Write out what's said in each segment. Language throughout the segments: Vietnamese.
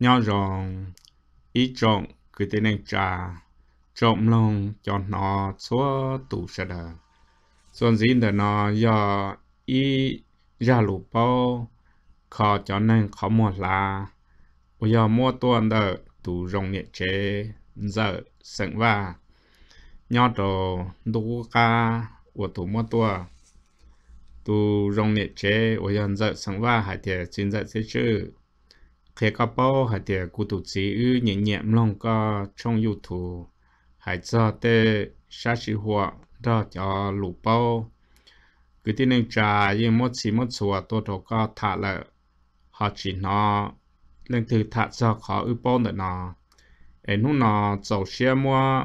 nhau rộng ý trọng cứ tên anh trà trọng lòng cho nó xóa tủ sợ đờ xuân gì đờ nó do ý ra lũ bao, khó cho nên khó mua là bây giờ mua tuần đờ tủ rong nhẹ chế giờ sẵn và nhau đồ đủ ca, của tủ mua tuần tủ rong nhẹ chế, bây giờ sẵn và hãy thể xin dạy sẽ chứ thế có bao hay thì cụ tụ chỉ ư nhẹ nhẹ lòng có trong youtube hay cho để xa sinh hoạt đó cho lũ bao. Cứ tin nên trà như một chỉ một chùa tôi đâu có thà là họ chỉ nó, lên từ thả cho khó ư bao nữa nó ấy lúc nó giàu xe mua,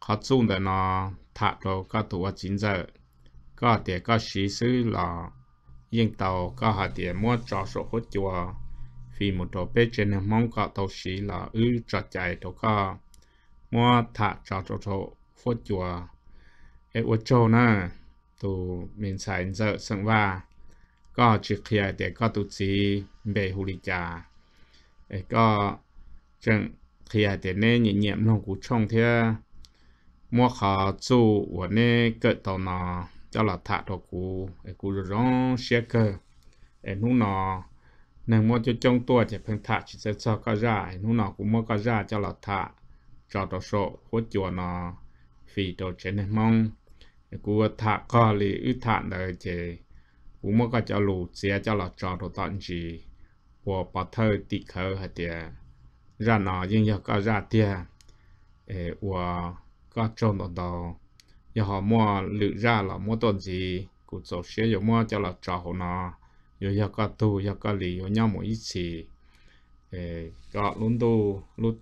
khó chung nữa nó thả đâu có tụ chín giờ. Có thể có xí xứ là yên tàu có họ thì mua cho số hốt chùa vì một đồ bê trên mong có tàu sĩ là ư cho chạy đâu có mua thả cho cho cho phốt chùa. Ế ua châu nè. Tù mình xài dợ sẵn va. Có chỉ khía để có tụ chỉ bề hù lì chà. Ế có chẳng khía để nè nhẹ nhẹ lòng cú trông thế mua khó chú ua nè cỡ tàu nọ cho là thả đồ cú. Ế cú rong xe cơ. Ế nụ nọ nên mua cho trong tua chỉ phần thả chỉ sẽ cho có ra nụ nọ cũng mua có ra cho là thả, cho đồ số hỗ trợ nó phi đồ chế này mong cú thả có li ư thả đời chế cú mua có cho lù chế cho là cho đồ tận gì của bà thơ tị khờ hả tìa, ra nó nhưng giờ có ra tìa. Ê, của có trông đồ đồ giờ họ mua lự ra là mua tuần gì cú số xe giờ mua cho là cho họ nó yo giờ có tu giờ có lì giờ nhau một ít gì ê có luôn tu luôn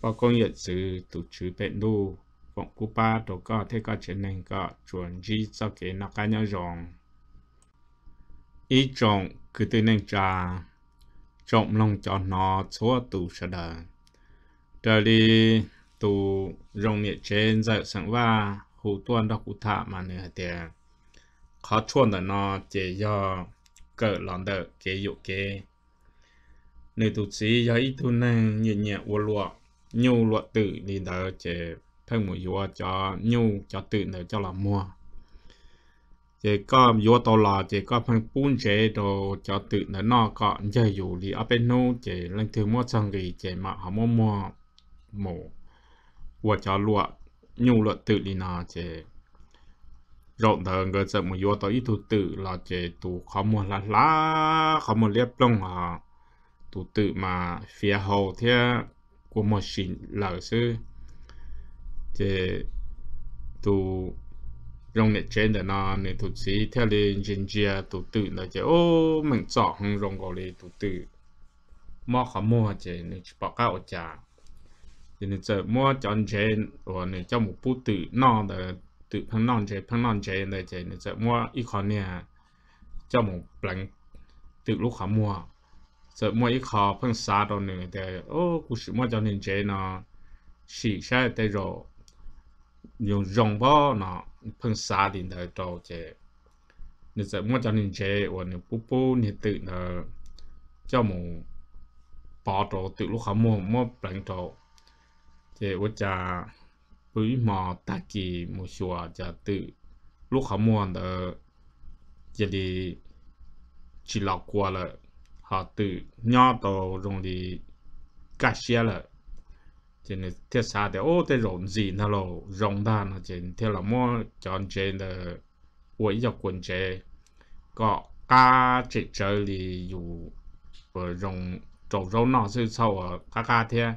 bao công nhận sự tổ chức bệnh đu vọng cú ba tổ có thế có chuyện này có chuẩn gì cho cái nó cái nhau rong ý trọng cứ từ nên trà trọng lòng cho nó số tu sẽ đờ trở đi tu rong nhiệt trên giờ sáng va hủ tuân đọc cụ thả mà nữa tiền khó chuồn là nó chỉ do cỡ lòng đỡ kế dụ kế. Nơi tụ sĩ do ít thu năng nhẹ nhẹ vô lụa, nhu lụa tự đi đỡ chỉ phân một dụa cho, nhu cho tự nữa cho là mua. Chỉ có dụa to là chỉ có phân bún chế đồ cho tự nữa nó có chơi dụ đi ở bên nô chỉ lần thứ mua xong gì chỉ mà họ mua mua mổ. Vua cho lụa, nhu lụa tự đi nó chỉ rộng thờ người sợ một vua to ít tu tự là chế tụ khó mua lá lá, khó mua liếp lông họ tu tự mà phía hậu thế của một xin lão sư. Chế tụ rộng nè trên đó nó nè tu sĩ theo lên trên chia tu tự là chế ô mình chọn không rộng gọi lên tu tự mà khó mua chế nè chỉ bảo cao trả thì nè giờ mua chọn trên và nè cho một bút tự nó là tự phân non chế phân non chế nè chứ nè giờ mua ít khó nè cho một lần tự lúc khó mua sợ mua ít khó phân xa đâu nữa thì ô cú sự mua cho nên chế nó xì sai tới rồi dùng rong bao nó phân xa đi tới đâu chế nếu sợ mua cho nên chế và nếu bố bố nếu tự nó cho một bỏ đồ tự lúc họ mua mua bằng đồ chế với cha với mà ta kỳ một số giả tự lúc họ mua ở giờ đi chỉ lọc qua là họ tự nhỏ đồ dùng đi cá xe là trên nên thiết xa thì ô thế rộn gì nó là rộng ta nó chỉ theo là mua chọn trên là quỹ cho quần chế có cá chỉ chơi thì dù vừa rộng trộn rộn nó sư sau ở cá cá thế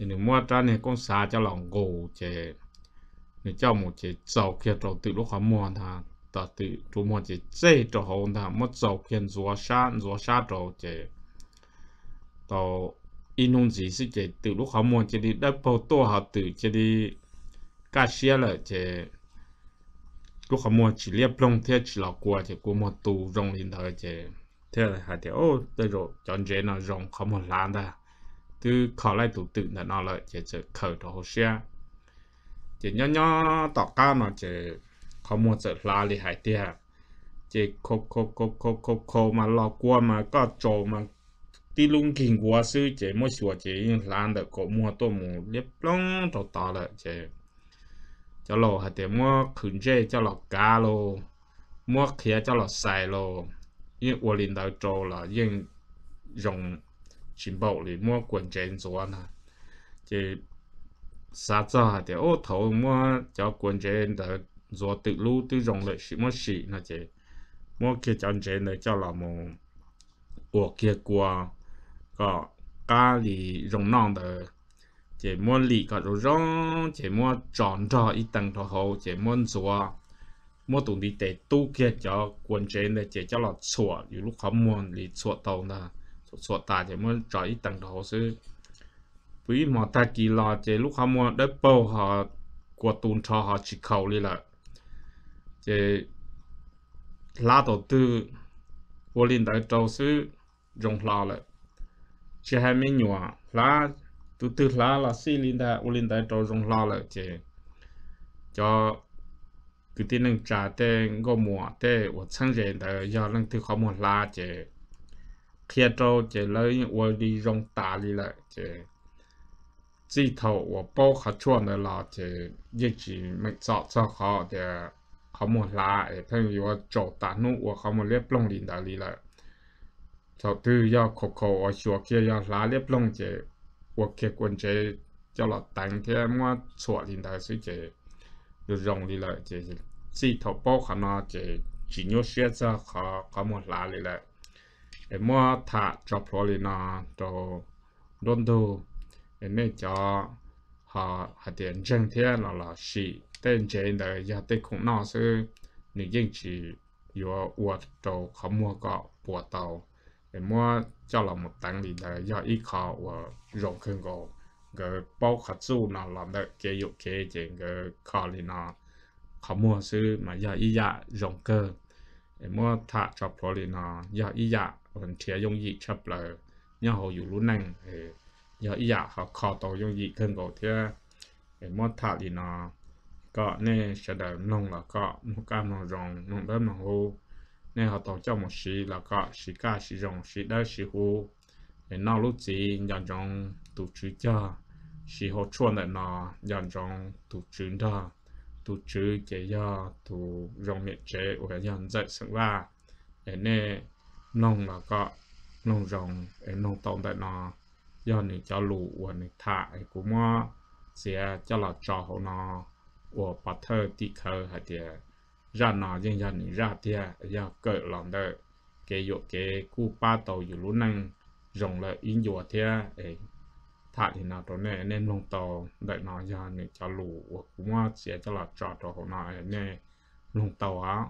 thì nếu mua cho nên con xa cho lòng gồ chế nếu cho một chế dầu kia trâu tự lúc họ mua thà ta tự chú mua chế dễ trâu họ ta, mất dầu kia rùa sa rùa sa trâu chế tàu in hông gì sự chế từ lúc họ mua chế đi đất bao tô họ tự chế đi cá xia là chế lúc họ mua chế liệp lông thế chế là qua chế qua mua tù rong lên thôi chế thế là hai thì ô đây rồi, chọn chế nó rong, không mua lan ta từ khó lại tụ tự là nó lại chỉ chỉ khởi đồ hồ xe chỉ nhỏ nhỏ tỏ cao nó chỉ có một sự la lì hải tia. Chỉ khô khô khô khô khô khô mà lo qua mà có chỗ mà đi lung kinh quá sư, chỉ mỗi sửa chỉ làm được có mua tôm mua liếp lông tổ tỏ là chỉ cho lo hải tia mua khẩn chế cho lo cá lo mua khía cho lo xài lo yên ua linh đầu trâu là yên dùng chính bộ li mua quần chế rồi nè chế sa cho hạt tiền ô thầu mua cho quần chế đỡ rồi tự lưu tự dùng lại chỉ mua xị nè chế mua kia chân chế này cho là một 我结果个咖喱容纳的，这么里个就容，这么长着一等头后，这么做，么东西得都给叫关键的，这叫了错，有路他们里错到呢， sổ tà chỉ mới trở ít tầng đầu sư với mà ta kỳ là chỉ lúc họ mua đất bao họ của tuần cho họ chỉ khẩu đi là chỉ lá đầu tư vô linh đại trâu sư dùng lo lại chỉ hai mươi nhỏ lá từ tư lá là xí linh đại vô linh đại trâu dùng lo lại chỉ cho cứ tin năng trả tên gom mùa tên của sang rèn đại do năng thứ khó mua lá chỉ khi trâu chế lấy và đi rong tà đi lại chế chỉ thầu và bao khá chuan đó là chế dịch chỉ mình chọn cho họ để khó một la để thay vì chỗ tà nụ và khó một liếp lông đi đã đi lại cho tư do khổ khổ ở chùa kia do lá liếp lông chế hoặc kia quân chế cho là tăng thế mà chùa thì đại sư chế được rong đi lại chế chỉ thọ bao khả năng chế chỉ nhớ xe ra khó có một lá đi lại để mua thả cho phổ đi nó cho đôn đô. Để nên cho họ họ tiền chân thiên là là sĩ tên chế đời giờ tên cũng nó sư nữ dân chỉ yếu uất cho khó mua có bùa tàu. Để mua cho là một tăng đi đời, do ít khó và rộng hơn cổ cái bao khát su nó làm được cái dụng cái chuyện cái khó thì nó khó mua sư mà do ít dạ rộng cơ. Để mua thả cho pro thì nó do ít dạ mình chia dùng gì chấp là nhau họ dù lúc năng nhớ ý họ khó tổ dùng gì thân cổ thì mô thả thì nó có nè sẽ đời nông là có một cam nông rồng nông đất mà hô nè họ tổ cho một sĩ là có sĩ ca sĩ rồng sĩ đất sĩ hô để nó lúc gì nhận rồng tụ trữ cho sĩ họ chuẩn là nó nhận rồng tụ trữ đó tụ trữ cái do tụ rồng miệng chế của nhận dạy sẵn và để nè nông là có nông rồng ấy nông tông tại nó do này cho lũ và này thả cũng mà sẽ cho là trò hồ nó và bắt thơ tị khờ hay thì ra nó dân dân ra thì ra cỡ lòng đó cái dụ cái cu ba tàu dù lũ năng rồng lại in dụ thì ấy thả thì nào đó này nên nông tàu đại nó do này cho lũ và cũng mà sẽ cho là trò trò hồ nó này nông tàu á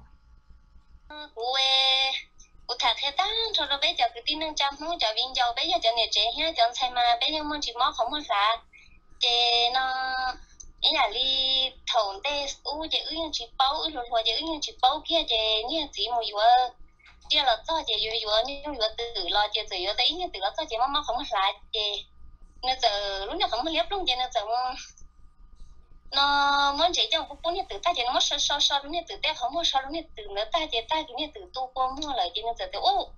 thà thế ta? Cho nó bây giờ cái tin nâng trăm muốn cho viên dầu bây giờ cho nhà trẻ ha cho sai mà, bây giờ muốn chỉ mò không muốn là chế nó, ý là đi thầu tê u chế ư chỉ bao ư rồi rồi chế ư chỉ bao kia chế như chỉ một vừa chỉ là cho chế vừa vừa như vừa tự lo chế tự vừa tự như tự lo cho chỉ mà không muốn lại chế nó giờ lúc nào không muốn liếc luôn chế nó giờ nó muốn chỉ cho cũng như từ ta chỉ nó mất sơ sơ sơ đúng như từ ta không muốn sơ đúng như từ nữa ta chỉ ta cái như từ tu qua mua lại chỉ nên từ ô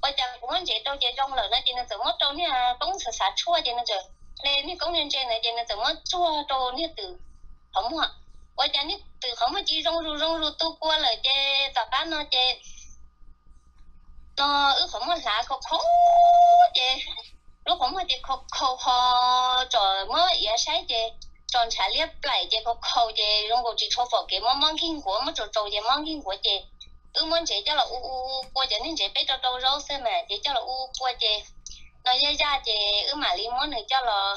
bây giờ cũng muốn chỉ đâu chỉ trong lời nó chỉ nên từ mất đâu nha cũng sợ sạt chua chỉ nên từ lên như cũng nên chơi này chỉ nên từ mất chua đâu như từ không ạ bây giờ như từ không mà chỉ rong ru rong ru tu qua lời chơi tập cá nó chơi nó ước không mà lạ không khó chơi lúc không mà chỉ khó khó khó trời mới giả sáng chơi trong trái liếp lại chế có khâu chế rong cổ chỉ cho phổ cái mong mong kinh của mà cho cho chế mong kinh của chế ước mong chế cho là u u qua chế nên chế bé cho đâu rau xem mà chế cho là u qua chế nói ra ra chế ứ mà li món này cho là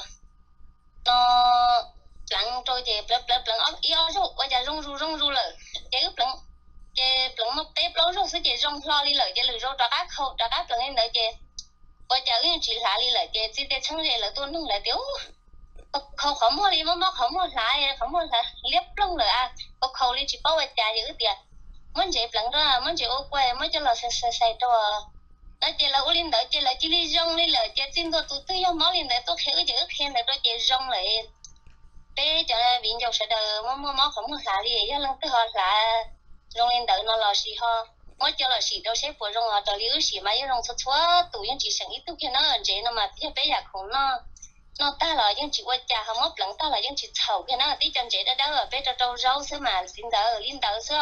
to lặng rồi chế plấp plấp lặng ốc yếu rồi qua giờ rong ru rong ru lời cái ướp lặng cái lặng một tép lâu rồi sẽ chế rong lo đi lời cái lời rồi cho các khâu cho các lặng nên đợi cái bây giờ cái chỉ là đi lời cái chỉ để chẳng chế là tôi nung lại tiêu khâu không mua đi mà mà không mua lại không mua lại liếp lông rồi à có khâu đi chỉ bao trả giữ tiền. Muốn chỉ lắng đó muốn chỉ ô quê muốn cho là xe xe xe đó đó chỉ là ulin đó chỉ là chỉ đi rong đi là chỉ tin tôi tôi tôi máu lên đấy tôi khéo chữ khen là tôi chỉ rong lại để cho nên viện dầu sẽ đờ mà mà máu không mua lại đi cho lần tới họ là rong lên đợi nó lo gì ho mỗi cho là xì đâu sẽ phụ rong à đâu liu xì mà rong xuất xuất tụi những chỉ sang ít tụ kia nó ở chế nó mà tiếp bé giờ không nó nó ta là những chị qua cha không mất lẫn ta là những chị thầu. Cái nó tí chân chị đã đỡ ở bên đâu rau xứ mà xin đỡ ở linh đỡ. xứ